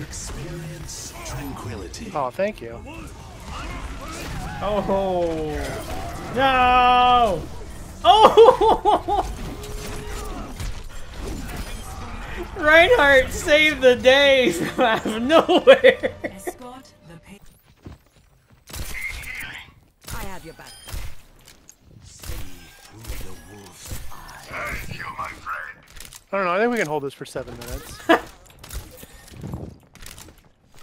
Experience tranquility. Oh, thank you. Oh no! Oh! Reinhardt saved the day from out of nowhere. Escort the pa- I have your back. I don't know. I think we can hold this for seven minutes.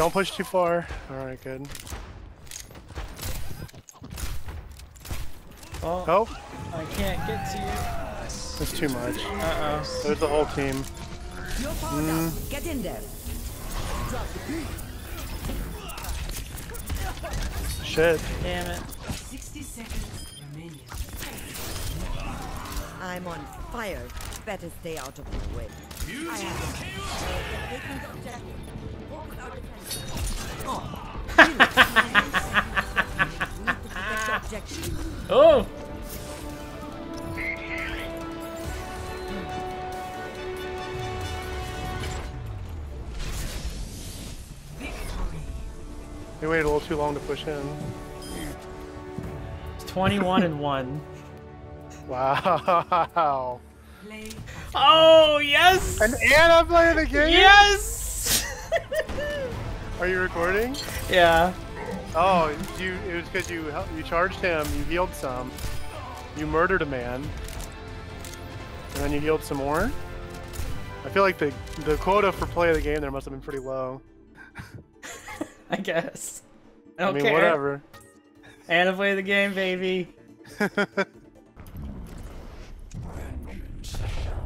Don't push too far. Alright, good. Oh, Oh, I can't get to you. that's too much. Uh oh. There's the whole team. You're powered up. Get in there. Shit. Damn it. 60 seconds remaining. I'm on fire. Better stay out of the way. I have Oh. We need to protect the objective. They waited a little too long to push in. It's 21 and 1. Wow. Oh, yes! And Ana playing the game? Yes! Are you recording? yeah. Oh, you. It was because you hel- you charged him. You healed some. You murdered a man. And then you healed some more. I feel like the the quota for play of the game there must have been pretty low. I guess. I I don't I mean, care. whatever. Ana play the game, baby.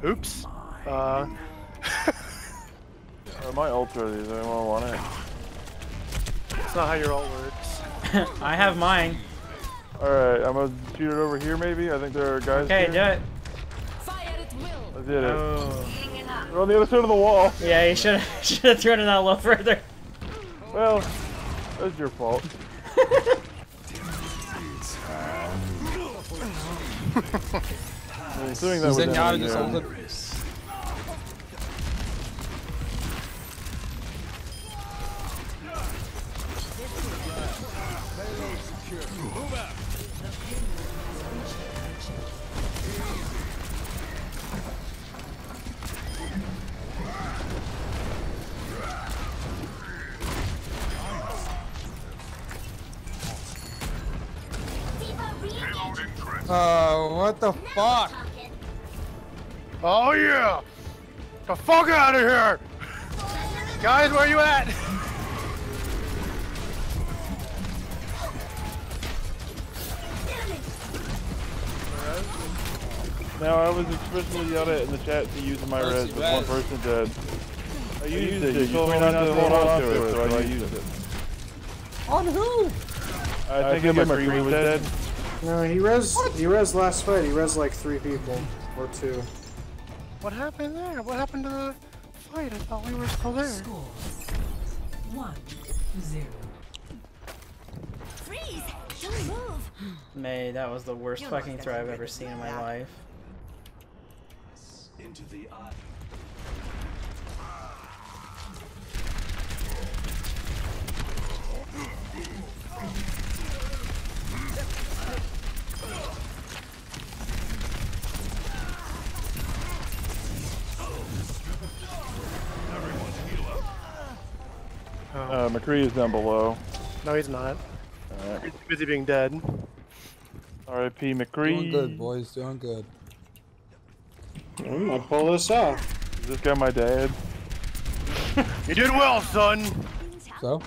Oops. Uh, Uh, my ultra, does anyone want it? That's not how your ult works. I have mine. Alright, I'm gonna shoot it over here maybe. I think there are guys Okay, here. do it. Fire at will. I did it. Oh. They're on the other side of the wall. Yeah, you should have should have thrown it out a little further. Well, that's your fault. I'm assuming that was re-engaging. Oh, what the fuck? Oh yeah! The fuck out of here! Guys, where you at? Now I was explicitly yelled at in the chat to use my That's res too with bad. one person dead. I used it. You told me not to hold on to it, so I used it. On who? I think my McCree was dead. No, he res he res last fight. He res like three people or two. What happened there? What happened to the fight? I thought we were still there. Score. One, zero. Freeze! Don't move! Mei, that was the worst You're fucking throw I've ever seen in my my life. Into the eye. Uh, McCree is down below. No, he's not. Alright. He's busy being dead. R.I.P. McCree. Doing good, boys. Doing good. I'm gonna pull this off. Is this guy my dad? You did well, son. So,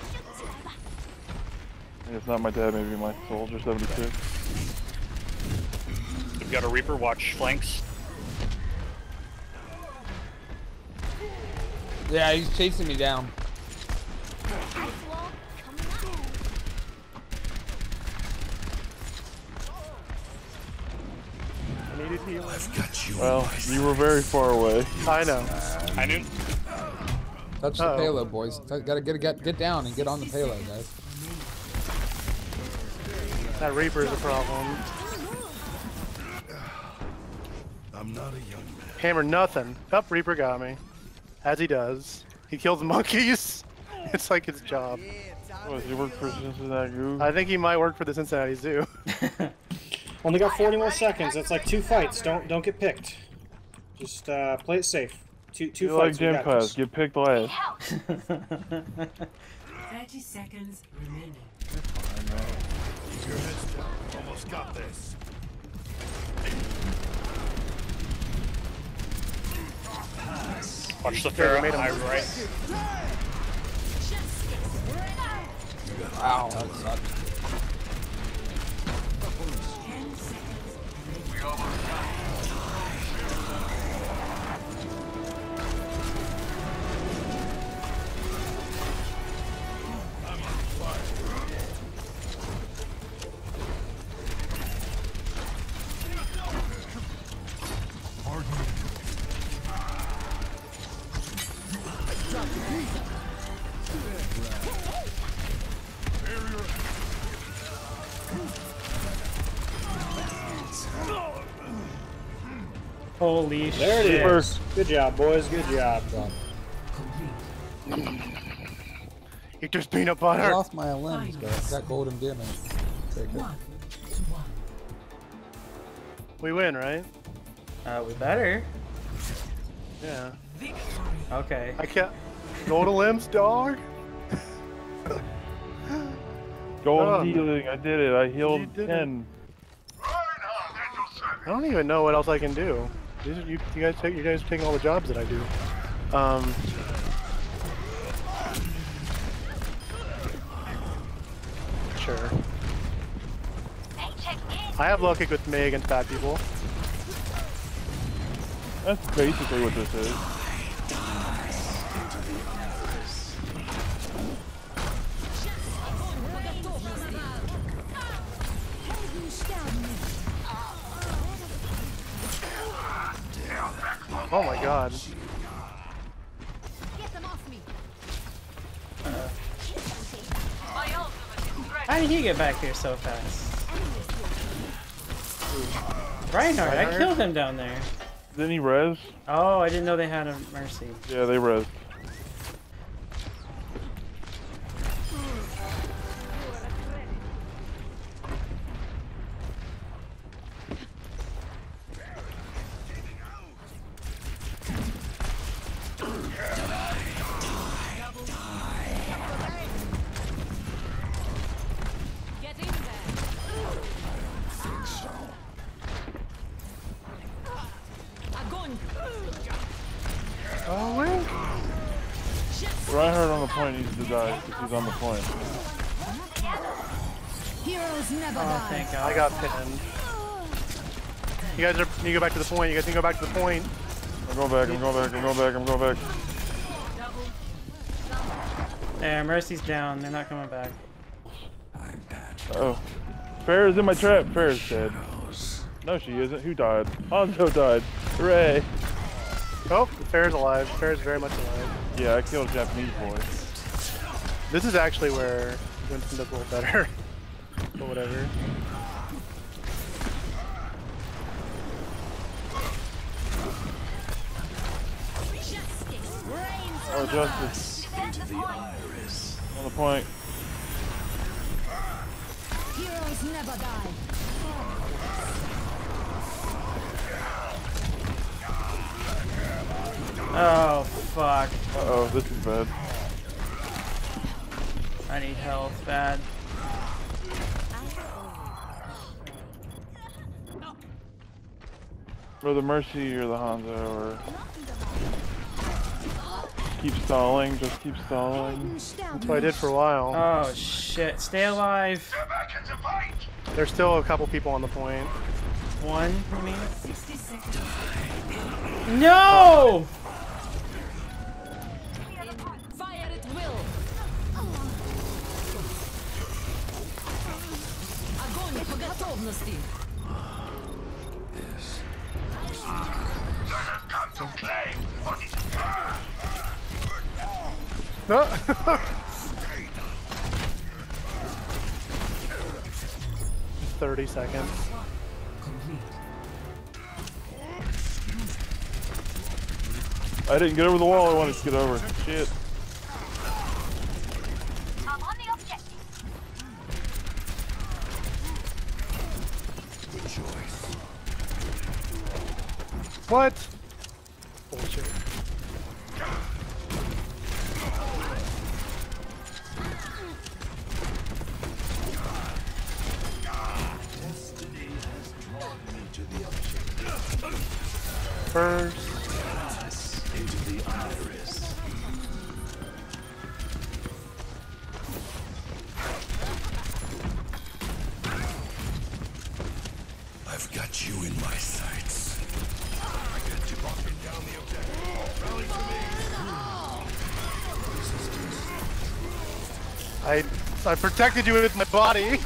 If it's not my dad, maybe my soldier 76. We've got a Reaper, watch flanks. Yeah, he's chasing me down. Ice wall coming up. I needed healing. I've got you. Well, you were very far away. I know. I knew. Touch the Uh-oh. payload, boys. T- gotta get, get get down and get on the payload, guys. That Reaper is a problem. I'm not a young man. Hammer nothing. Up, Reaper got me. As he does. He kills monkeys. It's like his job. What, you work for Cincinnati Goo? I think he might work for the Cincinnati Zoo. Only got 40 more seconds. That's like two fights. Don't don't get picked. Just uh, play it safe. Two two You like fights. we gym class, get picked last. 30 seconds remaining. Keep your heads down. Almost got this. Watch the Sure, Pharah. made him- right. Wow, that sucked. Seconds. Holy There it shit. is. Good job, boys. Good job. Eat this peanut I butter. lost my limbs, but I got golden damage. Take it. One to one. We win, right? Uh, we better. Yeah. Okay. I can't. Golden limbs, dog. Golden Oh. healing, I did it. I healed You did it. 10. I don't even know what else I can do. Are, you, you guys take you guys taking all the jobs that I do. Um. Sure. I have low kick with me against bad people. That's basically what this is. God. Get them off me. Uh-huh. How did he get back here so fast? Reinhardt, I killed him down there. Didn't he res? Oh, I didn't know they had a mercy. Yeah, they res. Reinhardt on needs to die because he's on the point. Heroes never Oh, thank God. I got pinned. You guys are. You go back to the point. You guys can go back to the point. I'm going back, I'm going back, I'm going back, I'm going back. Yeah, Mercy's down. They're not coming back. Oh. Fair is in my trap. Fair is dead. No, she isn't. Who died? Hanzo died. Hooray. Oh, Fair's alive. Fair's very much alive. Yeah, I killed a Japanese boy. This is actually where Winston does a little better. but whatever. Oh, Justice. The iris On the point. Heroes never die. Oh, fuck. Uh oh, this is bad. I need health bad. Or the Mercy or the Hanzo or. Keep stalling, just keep stalling. That's what I did for a while. Oh, shit. Stay alive. Get back into fight. There's still a couple people on the point. One, you mean? 60 seconds. No! Готовности. No. Thirty seconds. Complete. I didn't get over the wall I wanted to get over. Shit. What? Bullshit. First. I've got you in my sights. I I protected you with my body.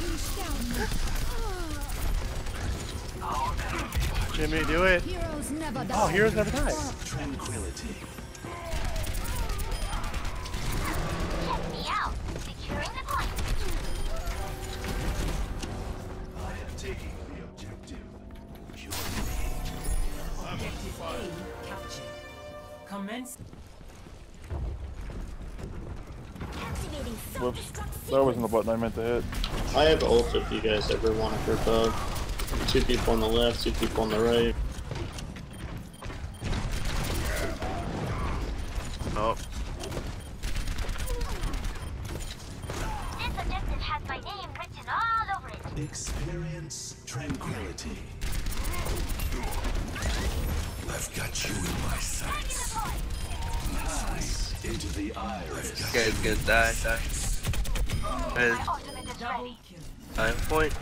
Jimmy, do it. Heroes never die. Oh, heroes never die. Tranquility. Check me out. Securing the point. I am taking the objective. Objective A captured. Commence. Whoops. That wasn't the button I meant to hit. I have ult if you guys ever want to group up. Two people on the left, two people on the right. The iris. I've this got guy's you gonna die. die. And My ultimate is ready. time point.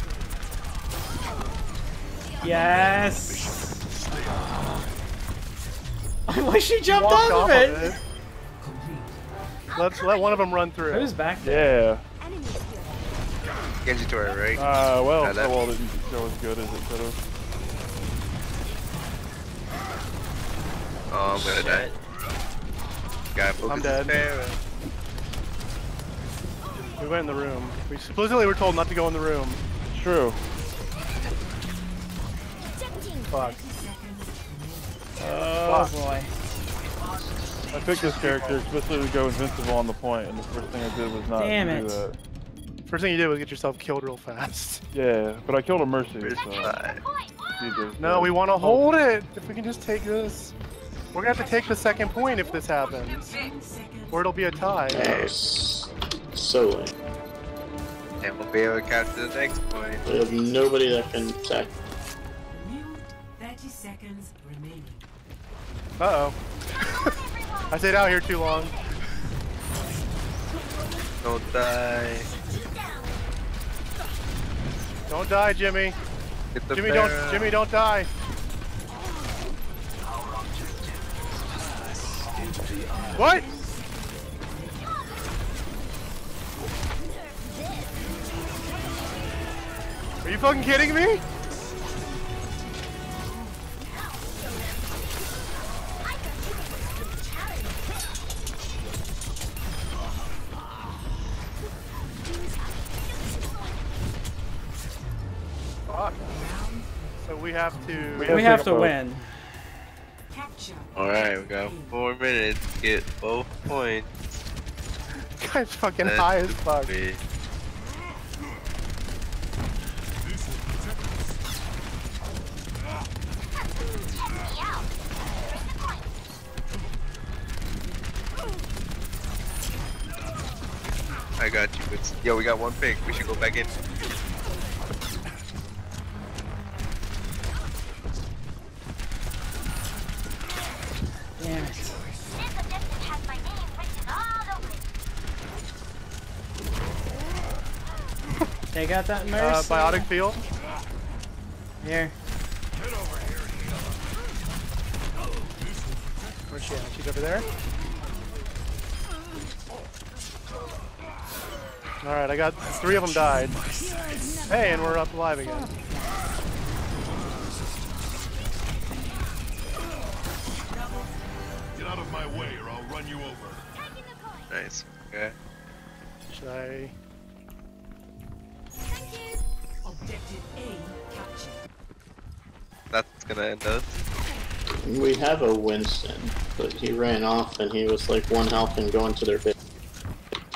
Yes. I wish she jumped Walked off off of it. of it. Let's let one of them run through. Who's back there? Yeah. Enemies here. Genji to our right. Uh, well, Ah, that- that wall didn't go as good as it could have. Oh, I'm gonna die. Guy I'm dead. There. We went in the room. We explicitly were told not to go in the room. It's true. Fuck. Oh Fuck. boy. I picked this character especially to go invincible on the point, and the first thing I did was not Damn do it. that. First thing you did was get yourself killed real fast. Yeah, but I killed a Mercy, so? Jesus. No, we want to hold it. If we can just take this. We're gonna have to take the second point if this happens. Or it'll be a tie. That so lame. And we'll be able to catch the next point. We have nobody that can attack. 30 seconds remaining. Uh oh. I stayed out here too long. Don't die. Don't die, Jimmy. Get the Jimmy, don't. Jimmy, don't die. What? Are you fucking kidding me? Fuck. So we have to. We We have take to a vote. win. Alright, we got four minutes to get both points. Guy's fucking That's high as fuck. I got you. It's, yo, we got one pick. We should go back in. Damn it. This objective has my name written all over it. They got that Uh, mercy. biotic field. Here. Where's she at? She's over there. All right, I got three of them died. Hey, and we're up alive again. Get out of my way or I'll run you over. Nice. Okay. Should I? That's gonna end us. We have a Winston, but he ran off and he was like one health and going to their base.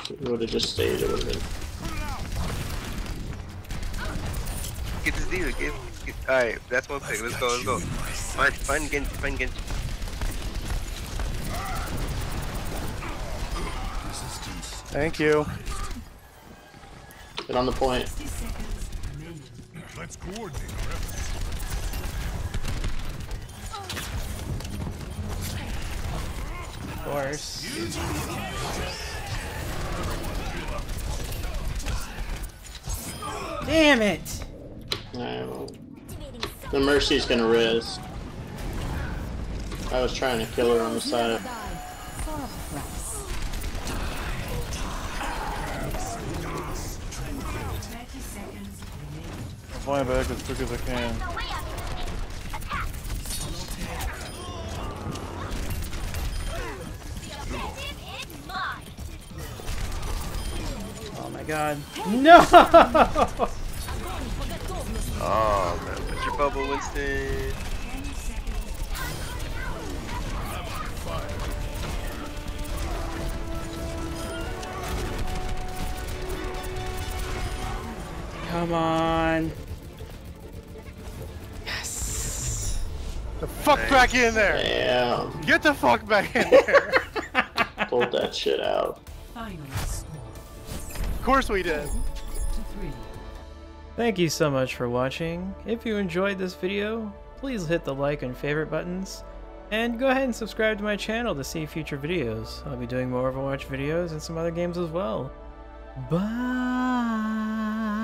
If he would have just stayed, it would have been. Get this dude. Get. get Alright, that's one pick. Let's go. Let's go. Find, find Genji. Find Genji. Thank you. Get on the point. Let's coordinate our efforts. Of course. Damn it! No. The Mercy's gonna res. I was trying to kill her on the side. Flying back as quick as I can. Oh my god. No! Oh man, put your bubble, Winston. Come on. The fuck back in there! Yeah, Get the fuck back in there! pulled that shit out. Of course we did. Thank you so much for watching. If you enjoyed this video, please hit the like and favorite buttons. And go ahead and subscribe to my channel to see future videos. I'll be doing more Overwatch videos and some other games as well. Bye!